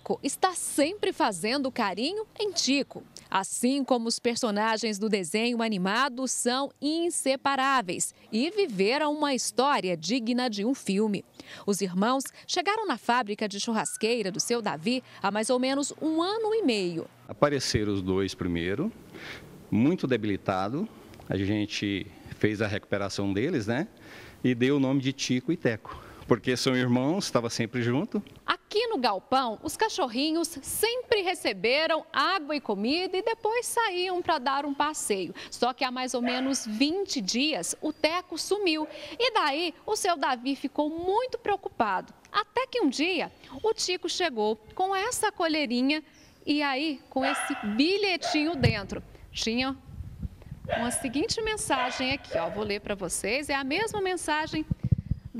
Teco está sempre fazendo carinho em Tico. Assim como os personagens do desenho animado são inseparáveis e viveram uma história digna de um filme. Os irmãos chegaram na fábrica de churrasqueira do seu Davi há mais ou menos um ano e meio. Apareceram os dois primeiro, muito debilitado. A gente fez a recuperação deles, né? E deu o nome de Tico e Teco, porque são irmãos, estava sempre junto. Aqui no galpão, os cachorrinhos sempre receberam água e comida e depois saíam para dar um passeio. Só que há mais ou menos 20 dias, o Teco sumiu. E daí, o seu Davi ficou muito preocupado. Até que um dia, o Tico chegou com essa colherinha e aí com esse bilhetinho dentro. Tinha uma seguinte mensagem aqui, ó, vou ler para vocês, é a mesma mensagem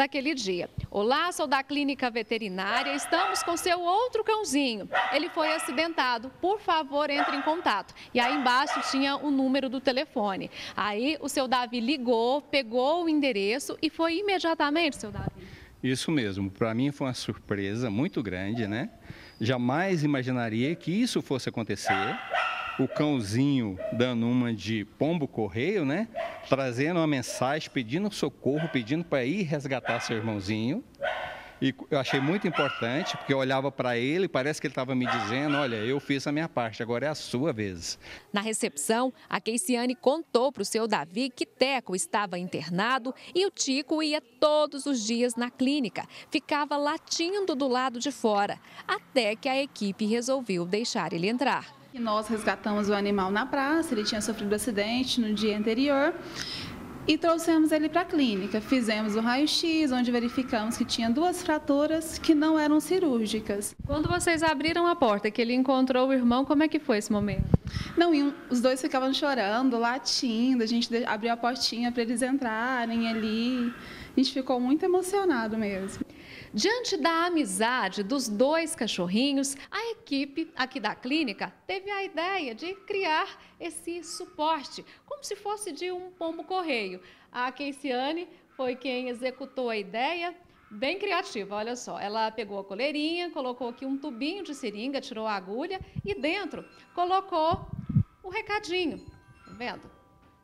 daquele dia. Olá, sou da clínica veterinária, estamos com seu outro cãozinho. Ele foi acidentado, por favor, entre em contato. E aí embaixo tinha o número do telefone. Aí o seu Davi ligou, pegou o endereço e foi imediatamente, seu Davi. Isso mesmo, para mim foi uma surpresa muito grande, né? Jamais imaginaria que isso fosse acontecer o cãozinho dando uma de pombo correio, né? Trazendo uma mensagem, pedindo socorro, pedindo para ir resgatar seu irmãozinho. E eu achei muito importante, porque eu olhava para ele, parece que ele estava me dizendo: Olha, eu fiz a minha parte, agora é a sua vez. Na recepção, a Keiciane contou para o seu Davi que Teco estava internado e o Tico ia todos os dias na clínica. Ficava latindo do lado de fora, até que a equipe resolveu deixar ele entrar. E nós resgatamos o animal na praça, ele tinha sofrido acidente no dia anterior e trouxemos ele para a clínica. Fizemos o raio-x, onde verificamos que tinha duas fraturas que não eram cirúrgicas. Quando vocês abriram a porta, que ele encontrou o irmão, como é que foi esse momento? Não, um, os dois ficavam chorando, latindo, a gente abriu a portinha para eles entrarem ali. A gente ficou muito emocionado mesmo. Diante da amizade dos dois cachorrinhos, a equipe aqui da clínica teve a ideia de criar esse suporte, como se fosse de um pombo-correio. A Keiciane foi quem executou a ideia, bem criativa, olha só. Ela pegou a coleirinha, colocou aqui um tubinho de seringa, tirou a agulha e dentro colocou o recadinho, tá vendo?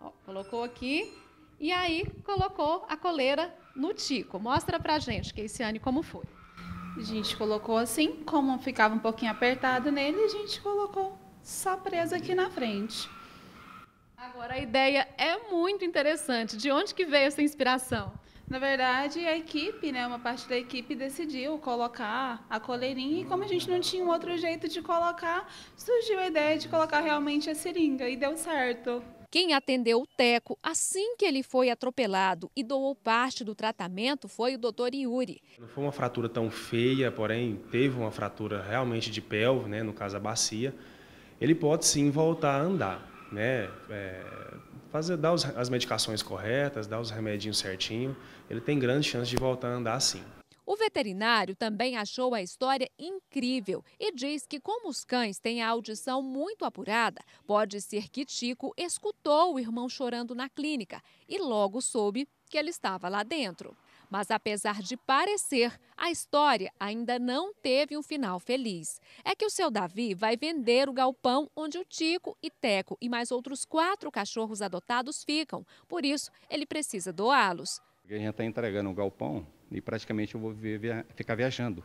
Ó, colocou aqui e aí colocou a coleira no tico. Mostra pra gente, Keiciane, como foi. A gente colocou assim, como ficava um pouquinho apertado nele, a gente colocou só preso aqui na frente. Agora a ideia é muito interessante. De onde que veio essa inspiração? Na verdade, a equipe, né, uma parte da equipe decidiu colocar a coleirinha e como a gente não tinha um outro jeito de colocar, surgiu a ideia de colocar realmente a seringa e deu certo. Quem atendeu o Teco assim que ele foi atropelado e doou parte do tratamento foi o doutor Yuri. Não foi uma fratura tão feia, porém teve uma fratura realmente de pelve, né, no caso a bacia. Ele pode sim voltar a andar, né, é, fazer, dar os, as medicações corretas, dar os remedinhos certinho. Ele tem grande chance de voltar a andar sim. Veterinário também achou a história incrível e diz que, como os cães têm a audição muito apurada, pode ser que Tico escutou o irmão chorando na clínica e logo soube que ele estava lá dentro. Mas apesar de parecer, a história ainda não teve um final feliz. É que o seu Davi vai vender o galpão onde o Tico e Teco e mais outros quatro cachorros adotados ficam. Por isso, ele precisa doá-los. A gente está entregando o galpão e praticamente eu vou via, ficar viajando.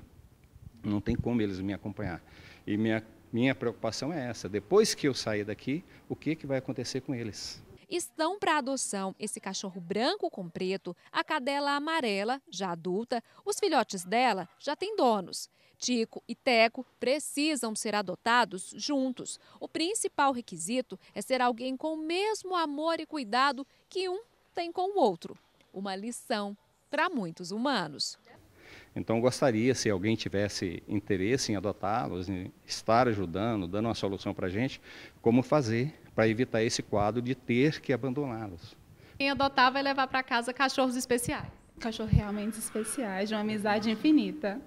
Não tem como eles me acompanhar. E minha, minha preocupação é essa: depois que eu sair daqui, o que, que vai acontecer com eles? Estão para adoção esse cachorro branco com preto, a cadela amarela, já adulta, os filhotes dela já têm donos. Tico e Teco precisam ser adotados juntos. O principal requisito é ser alguém com o mesmo amor e cuidado que um tem com o outro. Uma lição para muitos humanos. Então gostaria, se alguém tivesse interesse em adotá-los, em estar ajudando, dando uma solução para a gente, como fazer para evitar esse quadro de ter que abandoná-los. Quem adotar vai levar para casa cachorros especiais. Cachorros realmente especiais, de uma amizade infinita.